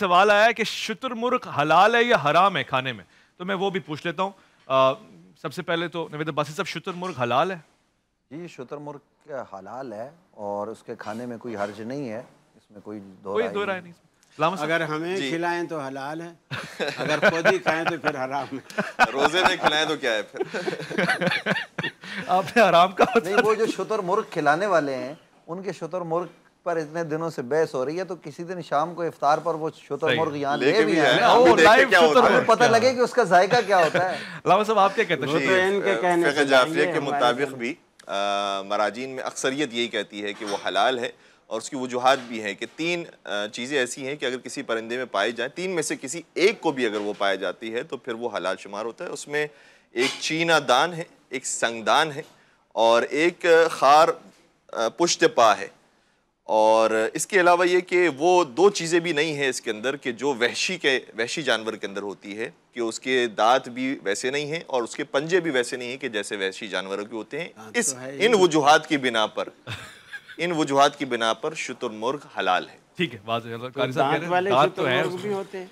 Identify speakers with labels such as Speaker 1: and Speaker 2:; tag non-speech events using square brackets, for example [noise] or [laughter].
Speaker 1: सवाल आया है कि शुतुरमुर्ग हलाल है या हराम है खाने में? तो मैं वो भी पूछ लेता हूँ। सबसे पहले तो नवेद बासी साहब शुतुरमुर्ग हलाल है?
Speaker 2: जी शुतुरमुर्ग हलाल है और उसके खाने में कोई हर्ज नहीं है। इसमें कोई दो
Speaker 1: कोई दो राय नहीं
Speaker 3: अगर हमें खिलाएँ तो हलाल है [laughs] अगर खुद ही खाएँ तो फिर हराम है। [laughs]
Speaker 4: रोज़े में खिलाएँ तो क्या है फिर? [laughs]
Speaker 1: आपने हराम का
Speaker 2: नहीं वो जो शुतर मुर्ग खिलाने वाले हैं उनके शुतर मुर्ग पर इतने दिनों से बहस हो रही है तो किसी दिन शाम को इफ्तार पर वो शुतर मुर्ग यहाँ ले भी आए पता लगे कि उसका जायका क्या होता है? [laughs]
Speaker 1: लामा साहब आप क्या कहते
Speaker 4: हैं? के मुताबिक भी मराजीन में अक्सरियत यही कहती है कि वो हलाल है और उसकी वजूहत भी हैं कि तीन चीज़ें ऐसी हैं कि अगर किसी परिंदे में पाई जाए तीन में से किसी एक को भी अगर वो पाई जाती है तो फिर वो हलाल शुमार होता है। उसमें एक चीना दान है एक संगदान है और एक खार पुश्त पा है। और इसके अलावा ये कि वो दो चीज़ें भी नहीं हैं इसके अंदर कि जो वहशी के वहशी जानवर के अंदर होती है कि उसके दांत भी वैसे नहीं हैं और उसके पंजे भी वैसे नहीं हैं कि जैसे वहशी जानवरों के होते हैं। हाँ, इस तो इन वजूहत की बिना पर इन वजूहत की बिना पर शुतुरमुर्ग हलाल है।
Speaker 1: ठीक है
Speaker 3: तो वाले होते हैं।